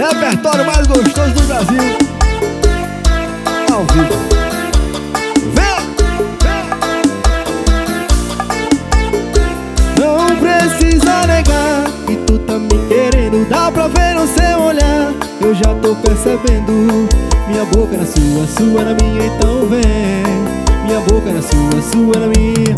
repertório mais gostoso do Brasil. Ao vivo. Vem! Não precisa negar que tu tá me querendo. Dá pra ver no seu olhar. Eu já tô percebendo. Minha boca na sua, sua na minha, então vem. Minha boca na sua, sua na minha.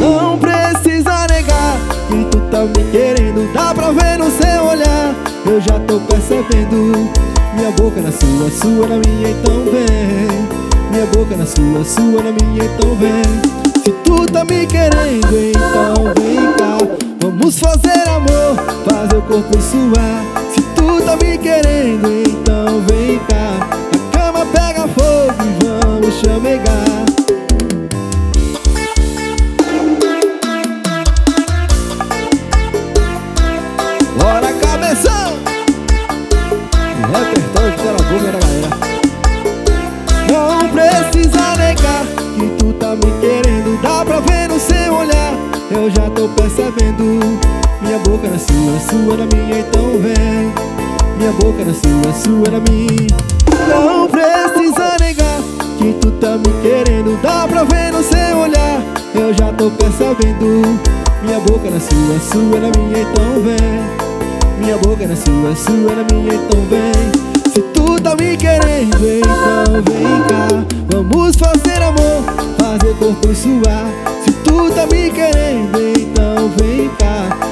Não precisa negar que tu tá me querendo. Dá pra ver no seu olhar. Eu já tô percebendo. Minha boca na sua, sua na minha, então vem. Minha boca na sua, sua na minha, então vem. Se tu tá me querendo, então vem cá. Vamos fazer amor, fazer o corpo suar. Se tu tá me querendo, então vem cá. A cama pega fogo e vamos chamegar sua, na minha, então vem. Minha boca na sua, sua na minha. Não precisa negar que tu tá me querendo. Dá pra ver no seu olhar. Eu já tô percebendo. Minha boca na sua, sua na minha, então vem. Minha boca na sua, sua na minha, então vem. Se tu tá me querendo, então vem cá. Vamos fazer amor, fazer corpo suar. Se tu tá me querendo, então vem cá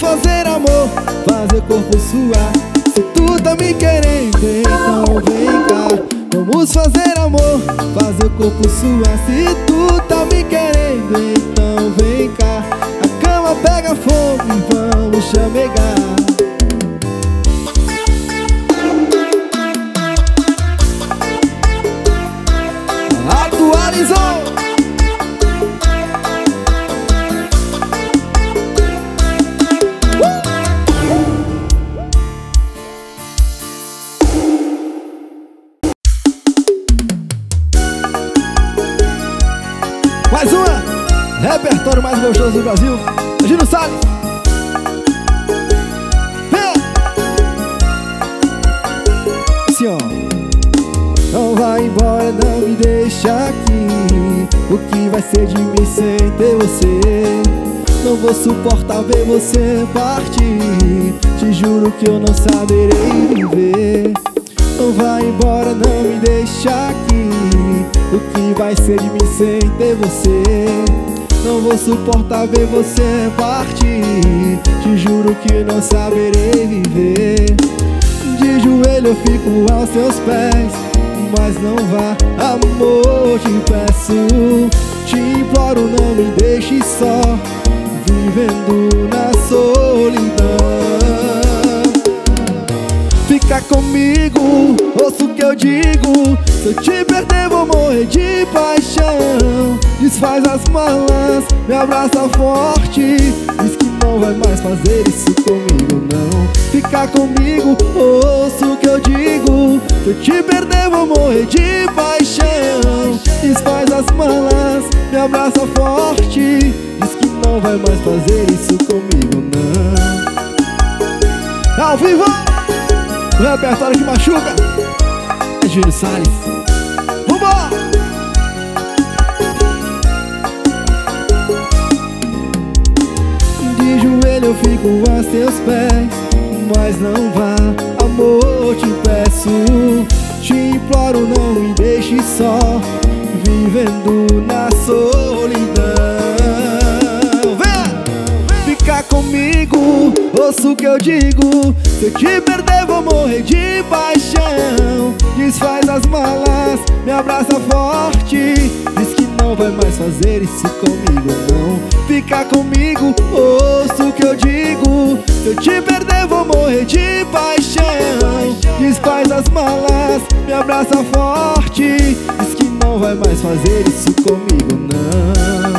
fazer amor, fazer corpo suar Se tu tá me querendo, então vem cá. Vamos fazer amor, fazer corpo suar Se tu tá me querendo, então vem cá. A cama pega fogo vamos chamegar gostoso do Brasil. Gino Salles Vem! Assim ó. Não vai embora, não me deixa aqui. O que vai ser de mim sem ter você? Não vou suportar ver você partir. Te juro que eu não saberei viver. Não vai embora, não me deixa aqui. O que vai ser de mim sem ter você? Não vou suportar ver você partir. Te juro que não saberei viver. De joelho eu fico aos seus pés. Mas não vá, amor, te peço. Te imploro, não me deixe só. Vivendo na solidão. Fica comigo, ouça o que eu digo Se eu te perder vou morrer de paixão. Desfaz as malas, me abraça forte. Diz que não vai mais fazer isso comigo não. Fica comigo, ouça o que eu digo. Se eu te perder vou morrer de paixão. Desfaz as malas, me abraça forte. Diz que não vai mais fazer isso comigo não. Ao vivo! Repertório que machuca Júlio Salles. Vambora! De joelho eu fico a seus pés Mas não vá, amor, te peço Te imploro, não me deixe só Vivendo na solidão comigo, ouça o que eu digo. Se eu te perder vou morrer de paixão. Desfaz as malas, me abraça forte. Diz que não vai mais fazer isso comigo não. Fica comigo, ouça o que eu digo. Se eu te perder vou morrer de paixão. Desfaz as malas, me abraça forte. Diz que não vai mais fazer isso comigo não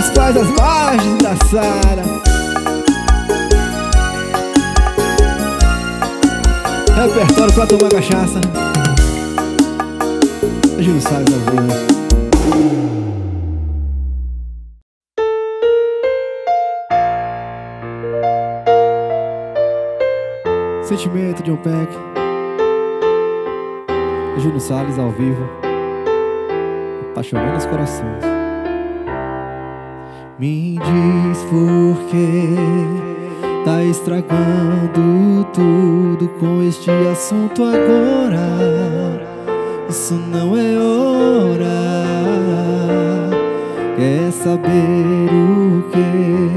Desfaz as margens da Sara. Repertório pra tomar cachaça. Júlio Salles ao vivo Sentimento de um pack Júlio Salles ao vivo. Apaixonando os corações Me diz por que Tá estragando tudo com este assunto agora. Isso não é hora. Quer saber o que?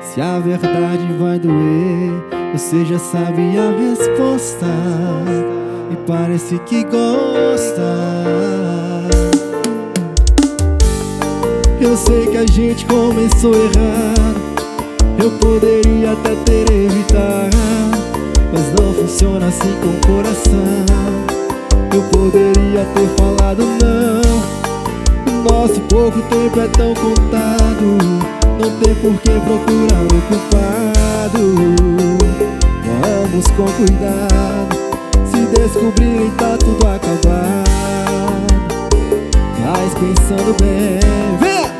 Se a verdade vai doer você já sabe a resposta. E parece que gosta Eu sei que a gente começou errado. Eu poderia até ter evitado Mas não funciona assim com o coração. Eu poderia ter falado não. Nosso pouco tempo é tão contado. Não tem por que procurar o culpado. Vamos com cuidado. Se descobrirem tá tudo acabado. Mas pensando bem Vem!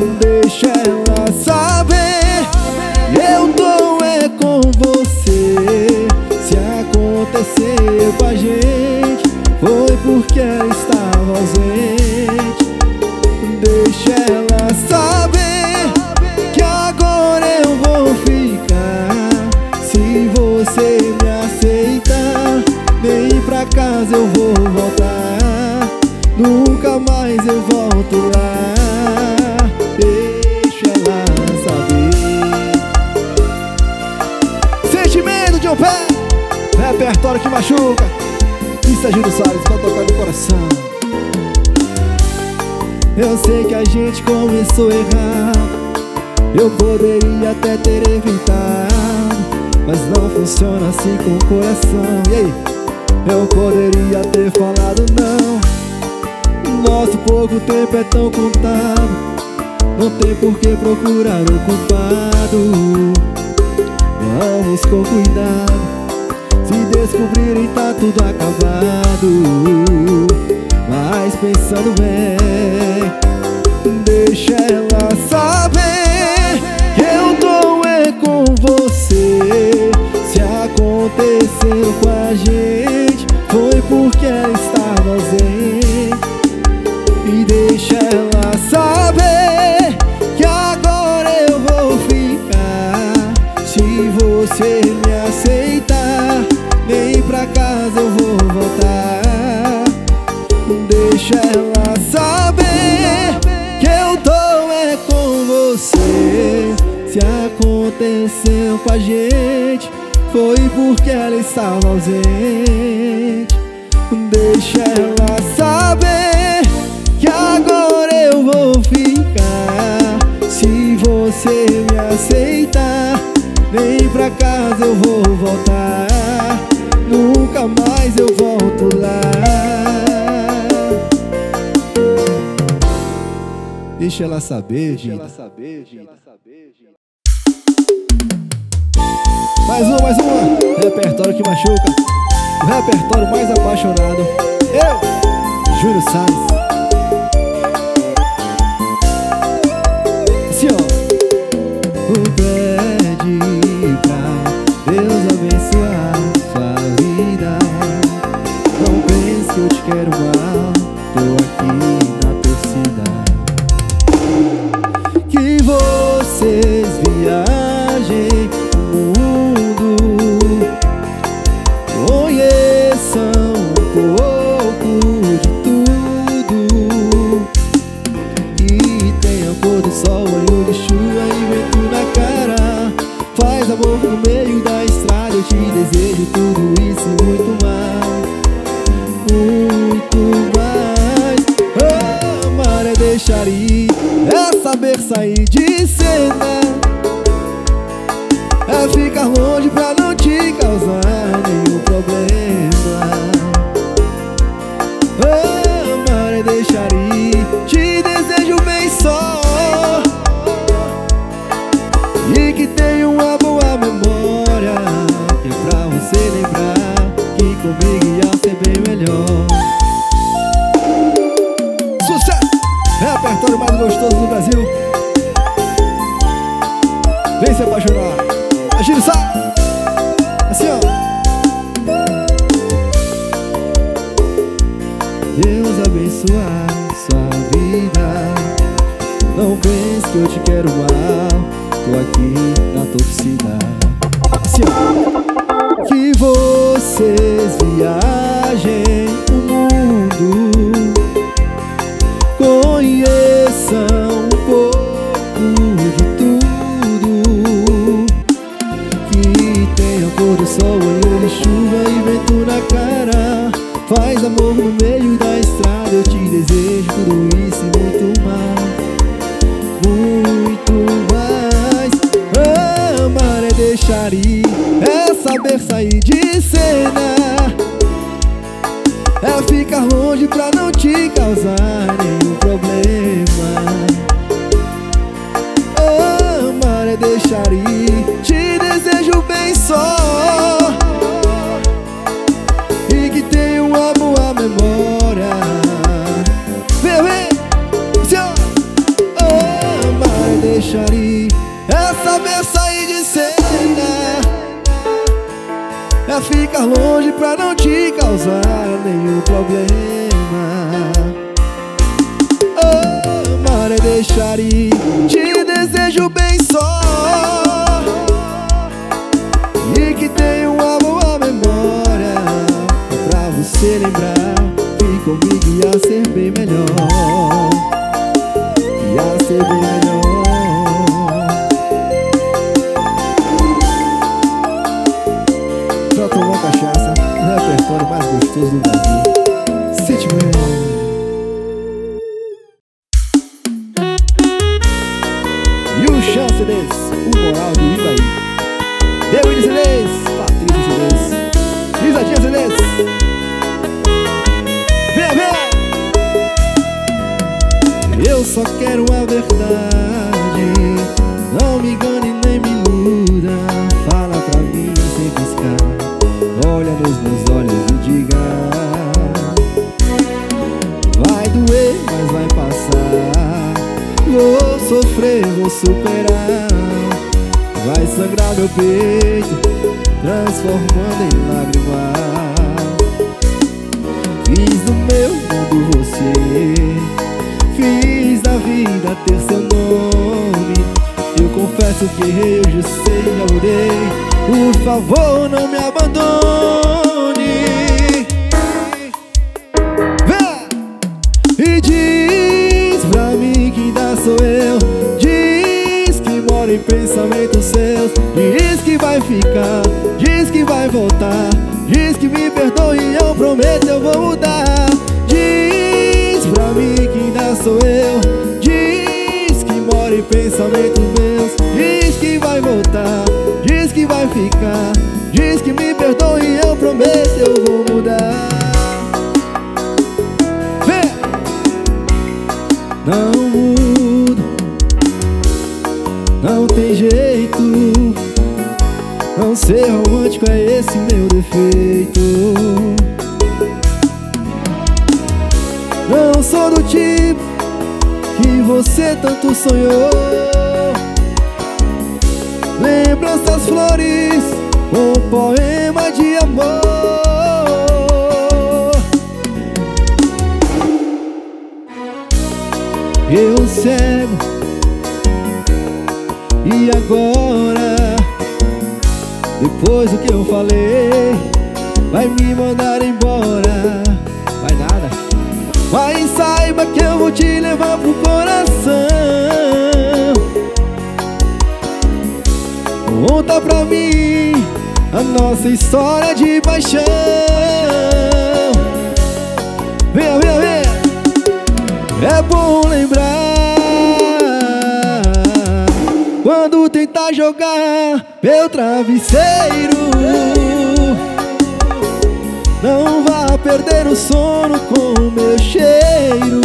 Deixa ela saber. Eu tô é com você. Se aconteceu com a gente Foi porque ela estava ausente. Deixa ela saber Que agora eu vou ficar. Se você me aceitar Nem pra casa eu vou voltar. Nunca mais eu volto lá Repertório que machuca. É Giro Salles, vai tocar no coração. Eu sei que a gente começou errado Eu poderia até ter evitado mas não funciona assim com o coração. E aí? Eu poderia ter falado não. Nosso pouco tempo é tão contado. Não tem por que procurar o culpado. Vamos com cuidado Se descobrirem tá tudo acabado. Mas pensando bem Deixa ela saber Que eu tô é com você. Se aconteceu com a gente Foi porque ela estava ausente. E deixa ela saber Que agora eu vou ficar. Se você me aceitar Deixa ela saber Que eu tô é com você. Se aconteceu com a gente Foi porque ela estava ausente. Deixa ela saber Que agora eu vou ficar. Se você me aceitar Nem pra casa eu vou voltar Nunca mais eu volto lá Deixa ela saber, vida. Mais uma, mais uma. Repertório que machuca. O repertório mais apaixonado. Eu, Júlio Salles. mais gostoso do Brasil. Vem se apaixonar. Agir, sai! Assim, ó. Deus abençoar sua vida. Não pense que eu te quero mal. Tô aqui na torcida. Assim, ó. Que vocês viajem o mundo meio da estrada Eu te desejo tudo isso e muito mais. Muito mais. Amar é deixar ir É saber sair de cena. É ficar longe pra não te causar nenhum problema. Amar é deixar ir ficar longe pra não te causar nenhum problema. Amar e deixar ir Te desejo bem só. E que tenha uma boa memória Pra você lembrar comigo ia ser bem melhor. Ia ser bem melhor gostoso do Brasil Sentimento E o chance desse O moral do Ibaí. David Cedês superar. Vai sangrar meu peito Transformando em lágrimas. Fiz do meu mundo você. Fiz da vida ter seu nome. Eu confesso que errei, hoje sei, já mudei. Por favor, não me abandone. Vem! E diz pra mim que ainda sou eu Em pensamentos seus Diz que vai ficar, diz que vai voltar Diz que me perdoe, eu prometo eu vou mudar Diz pra mim que ainda sou eu Diz que mora em pensamentos meus Diz que vai voltar Diz que vai ficar Diz que me perdoe e eu prometo eu vou mudar Vem! Não mudo ser romântico é esse meu defeito. Não sou do tipo que você tanto sonhou. Lembranças flores, um poema de amor. Eu cego. E agora Depois do que eu falei Vai me mandar embora. Vai nada. Mas saiba que eu vou te levar pro coração. Conta pra mim a nossa história de paixão. Venha, venha, venha. É bom lembrar Quando tentar jogar meu travesseiro não vá perder o sono com meu cheiro.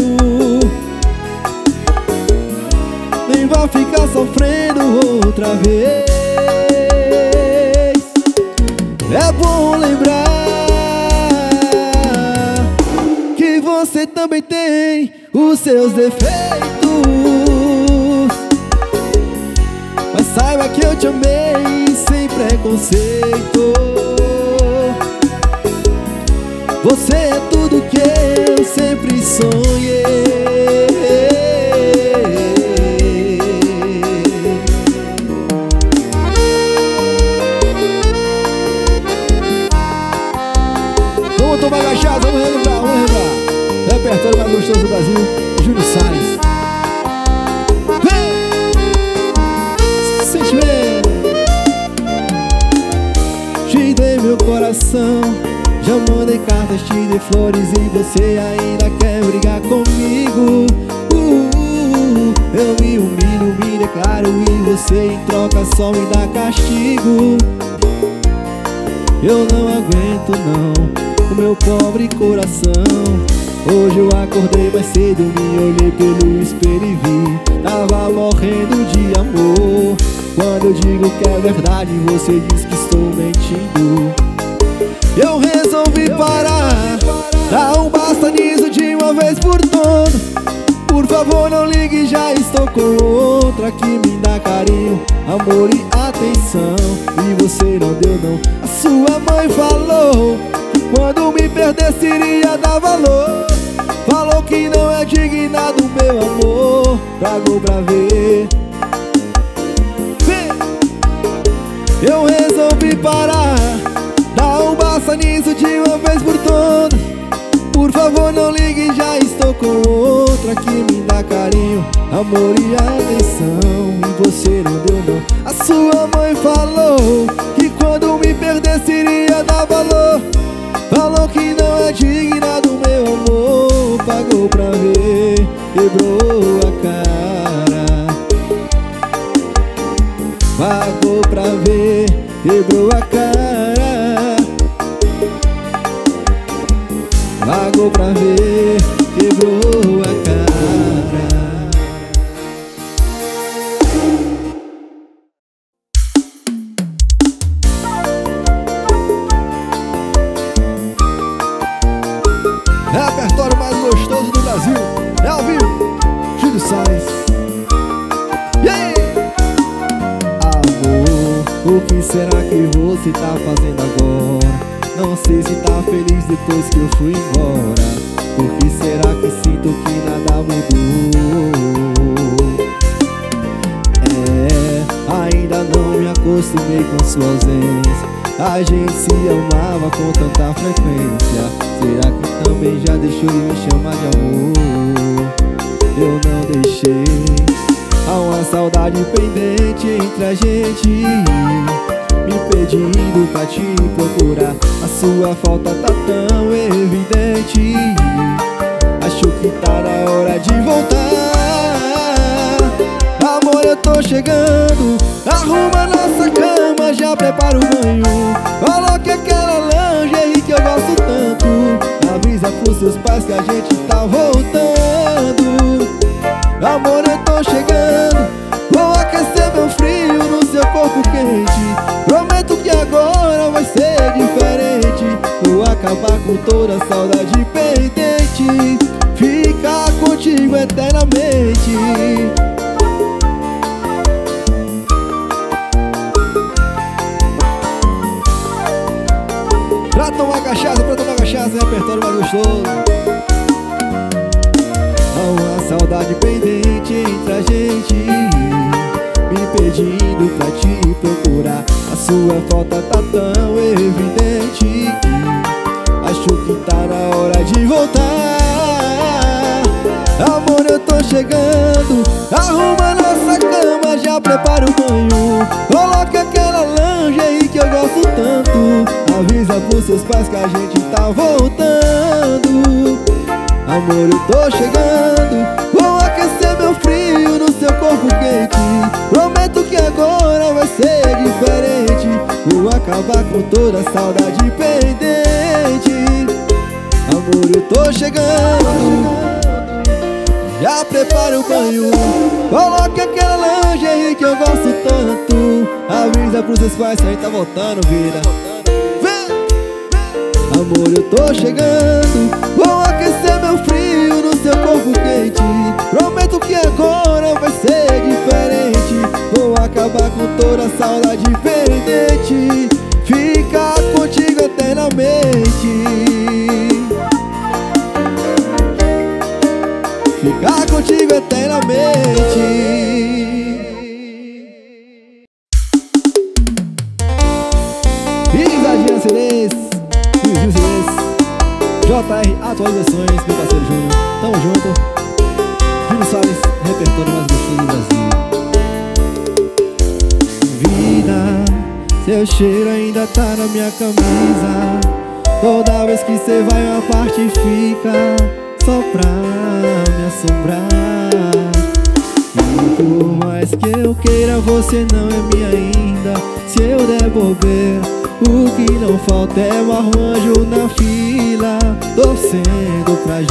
Nem vá ficar sofrendo outra vez. É bom lembrar Que você também tem os seus defeitos saiba que eu te amei sem preconceito. Você é tudo que eu sempre sonhei. Vamos tomar cachaça, vamos relembrar, vamos relembrar Repertório mais gostoso do Brasil, Júlio Salles coração. Já mandei cartas, te dei flores e você ainda quer brigar comigo. Uh, uh, uh, Eu me humilho, me declaro e você em troca só me dá castigo. Eu não aguento não, o meu pobre coração. Hoje eu acordei mais cedo, me olhei pelo espelho e vi. Tava morrendo de amor. Quando eu digo que é verdade, você diz que estou mentindo eu resolvi parar. Dá um basta nisso de uma vez por todas. Por favor não ligue, já estou com outra Que me dá carinho, amor e atenção. E você não deu não. A sua mãe falou Que quando me perdesse iria dar valor. Falou que não é digna do meu amor. Trago pra ver. Eu resolvi parar Basta nisso de uma vez por todas. Por favor não ligue, já estou com outra Que me dá carinho, amor e atenção E você não deu não. A sua mãe falou Que quando me perdesse iria dar valor. Falou que não é digna do meu amor Pagou pra ver, quebrou não deixei. Há uma saudade pendente entre a gente. Me pedindo pra te procurar. A sua falta tá tão evidente. Acho que tá na hora de voltar. Amor, eu tô chegando. Arruma nossa cama, já prepara o banho. Coloque aquela lingerie que eu gosto tanto. Avisa pros seus pais que a gente tá voltando Amor, eu tô chegando. Vou aquecer meu frio no seu corpo quente. Prometo que agora vai ser diferente. Vou acabar com toda a saudade pendente. Ficar contigo eternamente. Pra tomar cachaça, pra tomar cachaça, repertório mais gostoso. Há uma saudade pendente A sua falta tá tão evidente Acho que tá na hora de voltar. Amor, eu tô chegando Arruma nossa cama, já prepara o banho. Coloca aquela lingerie que eu gosto tanto. Avisa pros seus pais que a gente tá voltando. Amor, eu tô chegando Vou aquecer meu frio no seu corpo quente que agora vai ser diferente. Vou acabar com toda a saudade pendente. Amor, eu tô chegando. Já prepara o banho. Coloque aquela lingerie que eu gosto tanto. Avisa pros seus pais que a gente tá voltando, vida. Amor, eu tô chegando. Vou aquecer meu frio no seu corpo quente. Prometo que agora acabar com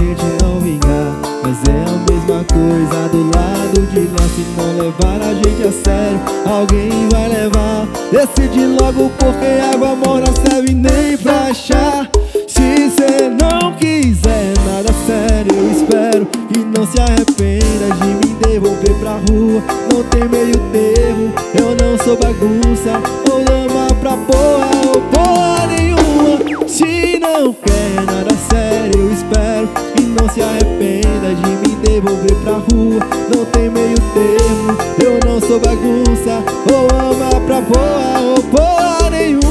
gente não vingar Mas é a mesma coisa do lado de lá. Se não levar a gente a sério Alguém vai levar. Decide logo porque água mora serve nem pra achar. Se cê não quiser nada sério Eu espero que não se arrependa de me devolver pra rua. Não tem meio termo Eu não sou bagunça Ou lama pra porra ou porra nenhuma. Se não quer nada sério Eu espero não se arrependa de me devolver pra rua. Não tem meio termo Eu não sou bagunça. Ou ama pra porra ou porra nenhuma.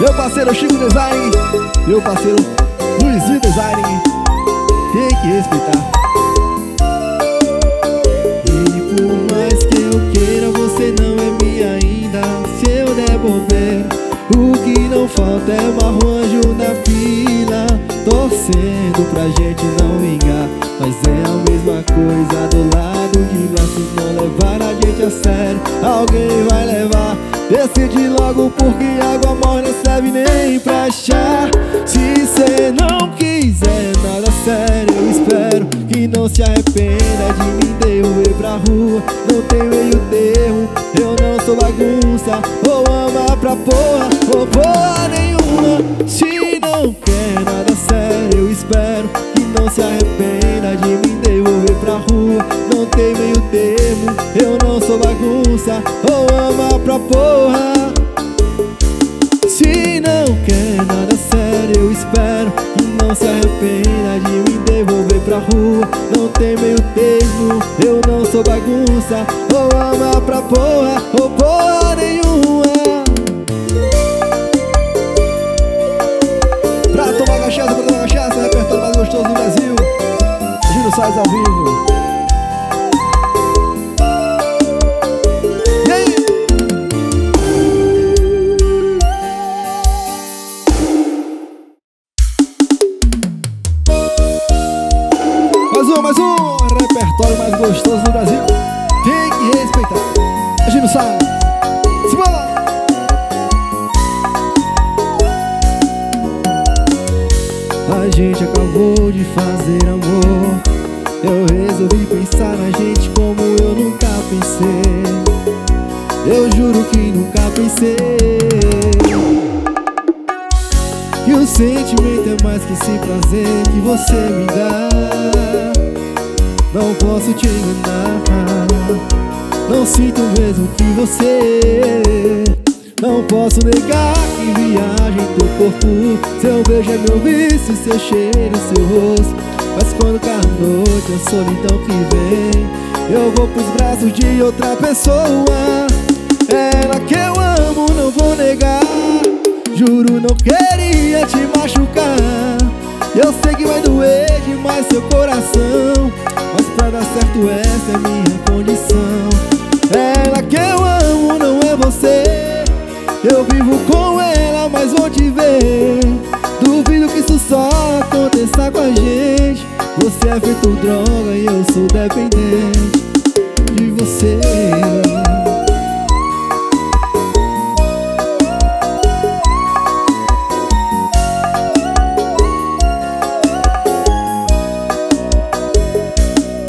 Meu parceiro Chico Design Meu parceiro Luizinho Design. Tem que respeitar falta é um arranjo na fila Torcendo pra gente não vingar. Mas é a mesma coisa do lado de lá Se não levar a gente a sério. Alguém vai levar Decide logo porque água não serve nem pra achar Se cê não quiser nada sério Eu espero que não se arrependa de me devolver pra rua. Não tem meio termo, eu não sou bagunça. Ou ama pra porra, ou porra nenhuma. Se não quer nada sério Eu espero que não se arrependa de me devolver pra rua tem meio termo, eu não sou bagunça Ou ama pra porra. Se não quer nada sério Eu espero que não se arrependa de me devolver pra rua. Não tem meio termo, eu não sou bagunça Ou ama pra porra, ou porra nenhuma. Pra tomar cachaça, pra tomar cachaça, repertório mais gostoso do Brasil. Júlio Salles ao vivo meu vício, seu cheiro seu rosto. Mas quando cai a noite, a solidão que vem Eu vou pros braços de outra pessoa. Ela que eu amo, não vou negar. Juro, não queria te machucar. Eu sei que vai doer demais seu coração Mas pra dar certo essa é minha condição. Ela que eu amo não é você. Eu vivo com ela, mas vou te ver Duvido que isso só aconteça com a gente. Você é feito droga e eu sou dependente de você.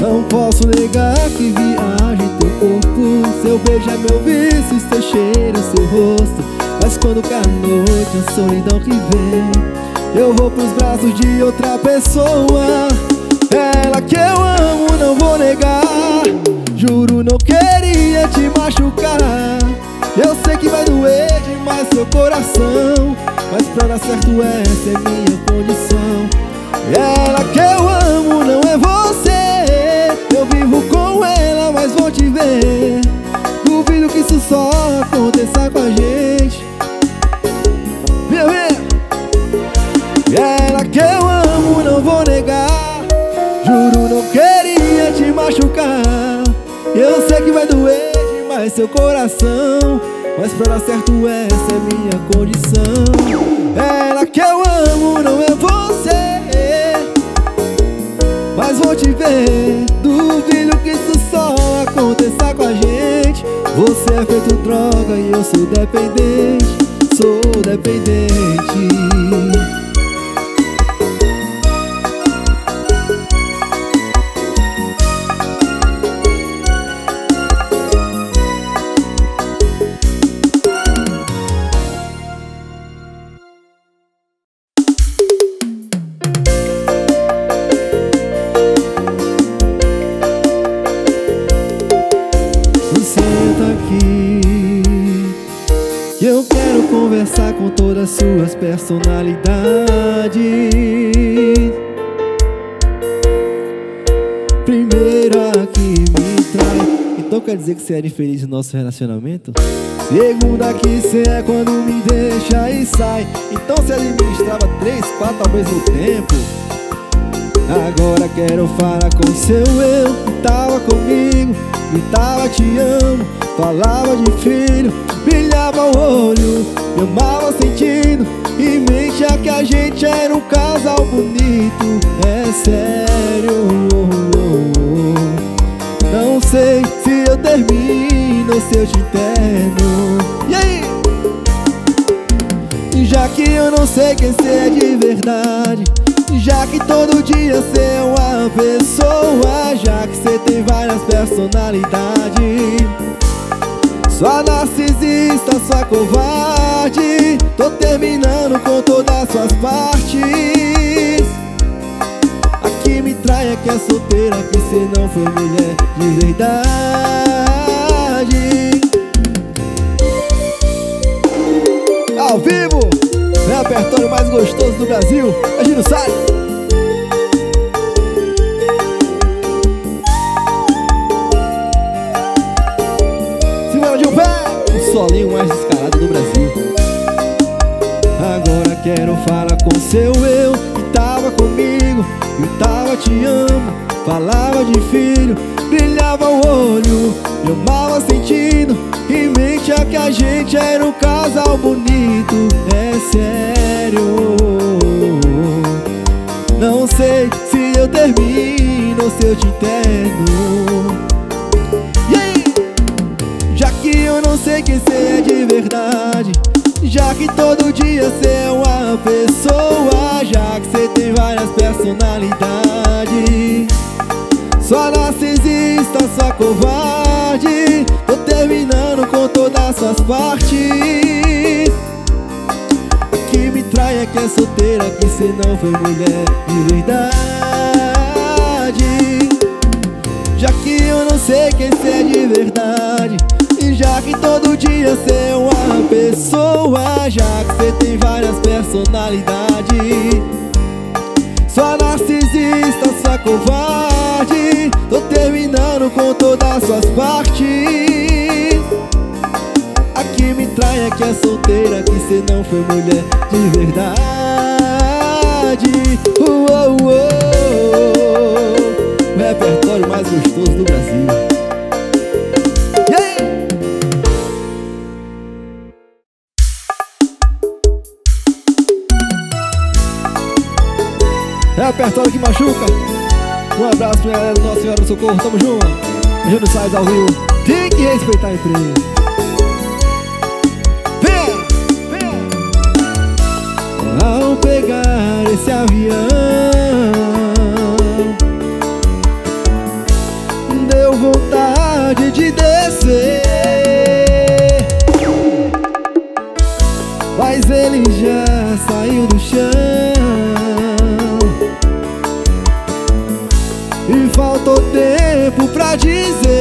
Não posso negar que viagem teu corpo. Seu beijo é meu vício, seu cheiro, seu rosto Mas quando cai a noite, a solidão que vem Eu vou pros braços de outra pessoa. Ela que eu amo, não vou negar. Juro, não queria te machucar. Eu sei que vai doer demais seu coração Mas pra dar certo essa é minha condição. Ela que eu amo não é você. Eu vivo com ela, mas vou te ver. Duvido que isso só aconteça com a gente que eu amo não vou negar. Juro não queria te machucar. Eu sei que vai doer demais seu coração Mas pra certo essa é minha condição. Ela que eu amo não é você. Mas vou te ver. Duvido que isso só aconteça com a gente. Você é feito droga e eu sou dependente. Sou dependente todas suas personalidades Primeiro a que me trai. Então quer dizer que você era infeliz no nosso relacionamento? Segunda que você é quando me deixa e sai. Então você administrava três, quatro ao mesmo tempo. Agora quero falar com seu eu tava comigo, gritava te amo, falava de filho, brilhava o olho, me amava sentindo e mentia que a gente era um casal bonito. É sério, oh, oh, oh. não sei se eu termino ou se eu te interno. E aí? Já que eu não sei quem você é de verdade Já que todo dia você é uma pessoa Já que você tem várias personalidades Sua narcisista, sua covarde. Tô terminando com todas as suas partes. A que me trai é que é solteira Que você não foi mulher de verdade. Ao vivo, repertório mais gostoso do Brasil, Agino Salles. Solinho mais descarado do Brasil. Agora quero falar com seu eu que tava comigo, gritava te amo, falava de filho, brilhava o olho, me amava sentindo e mentia que a gente era um casal bonito. É sério. Não sei se eu termino ou se eu te interno. Sei quem você é de verdade Já que todo dia você é uma pessoa Já que você tem várias personalidades. Sua narcisista, sua covarde Tô terminando com todas as suas partes. Que me trai é que é solteira Que você não foi mulher de verdade. Já que eu não sei quem você é de verdade Já que todo dia você é uma pessoa Já que você tem várias personalidades. Sua narcisista, sua covarde Tô terminando com todas as suas partes. A que me trai é que é solteira Que você não foi mulher de verdade. Uou, uou. O repertório mais gostoso do Brasil. Que machuca. Um abraço pra galera do Nossa Senhora do Socorro, tamo junto. Júnior Salles ao vivo. Tem que respeitar a empresa. Vem, vem. Ao pegar esse avião deu vontade de descer dizer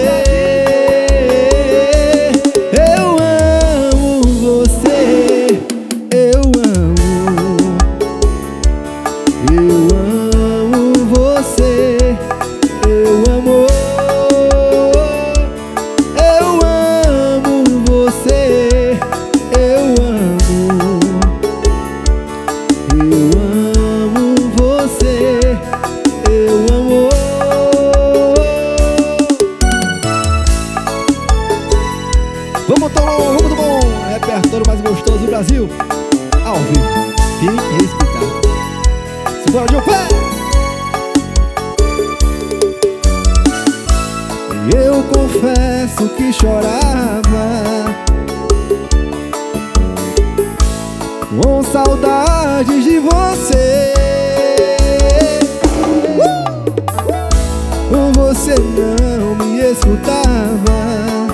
escutava.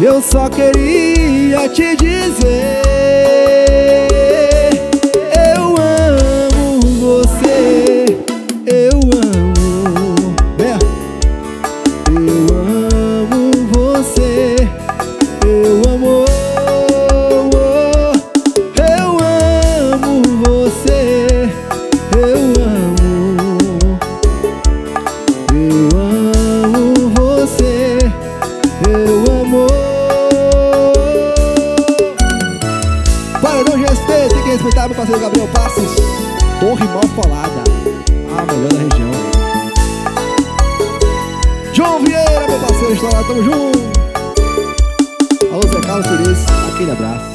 Eu só queria te dizer escola, tamo junto! Alô, Zé Carlos Feliz, aquele abraço.